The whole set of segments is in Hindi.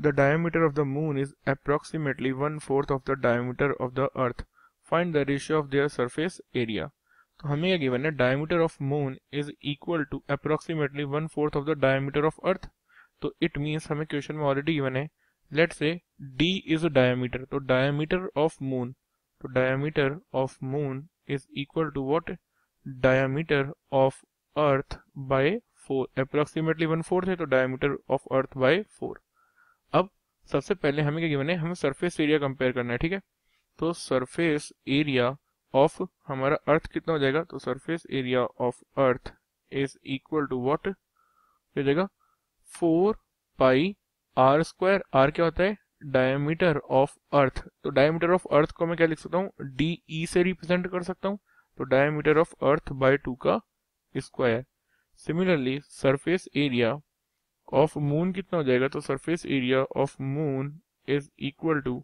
the diameter of the moon is approximately one fourth of the diameter of the earth. Find the ratio of their surface area. तो हमें क्या गिवन है diameter of moon is equal to approximately one fourth of the diameter of earth तो इट मीन्स हमें क्वेश्चन में ऑलरेडी गिवन है let say D is diameter तो डायमीटर ऑफ़ मून तो diameter of moon is equal to what diameter of earth by four approximately one fourth है तो diameter of earth by four सबसे पहले हमें क्या गिवन है? हमें सरफेस एरिया कंपेयर करना है, ठीक है? तो सरफेस एरिया ऑफ़ हमारा अर्थ कितना हो जाएगा? तो surface area of earth is equal to what हो जाएगा four pi r square r क्या होता है? डायमीटर ऑफ़ अर्थ तो डायमीटर ऑफ़ अर्थ को मैं क्या लिख सकता हूँ? डी ई से रिप्रेजेंट कर सकता हूँ। तो diameter of earth by two का square similarly surface area of moon कितना हो जाएगा? तो surface area of moon is equal to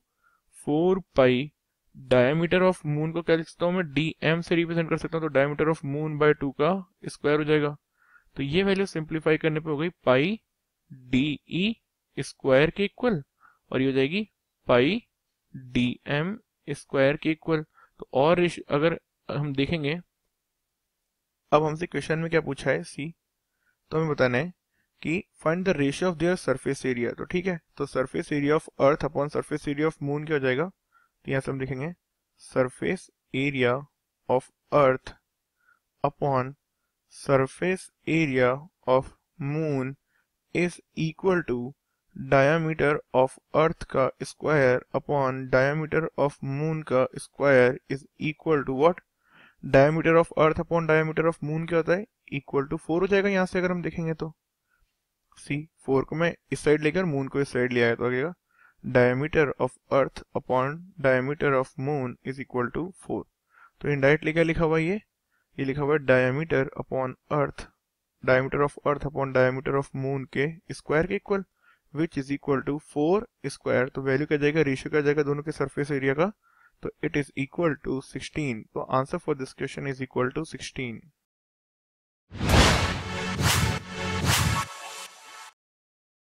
four pi diameter of moon को क्या लिख सकता हूँ मैं? डी एम से रिप्रेजेंट कर सकता हूँ तो diameter of moon by two का स्क्वायर हो जाएगा। तो ये वैल्यू सिंप्लीफाई करने पे हो गई पाई डी ई स्क्वायर के इक्वल और ये हो जाएगी पाई डी एम स्क्वायर के इक्वल तो और अगर हम देखेंगे, अब हमसे क्वेश्चन में क्या पूछा है? सी तो हमें बताना है कि find the ratio of their surface area तो ठीक है? तो surface area of earth upon surface area of moon क्या हो जाएगा? तो यहाँ से हम लिखेंगे surface area of earth upon surface area of moon is equal to diameter of earth का square upon diameter of moon का square is equal to what diameter of earth upon diameter of moon क्या होता है? इक्वल टू फोर हो जाएगा यहाँ से अगर हम देखेंगे तो। सी, फोर को मैं इस साइड लेकर मून को इस साइड ले आया तो आगेगा diameter of earth upon diameter of moon is equal to four तो इनडायरेक्टली क्या लिखा हुआ ये? ये लिखा हुआ है diameter upon earth diameter of earth upon diameter of moon के स्क्वायर के equal which is equal to four square तो वैल्यू क्या जाएगा? रेशियो क्या जाएगा दोनों के सरफेस एरिया का? तो इट इज़ इक्वल टू 16 तो answer for this question is equal to 16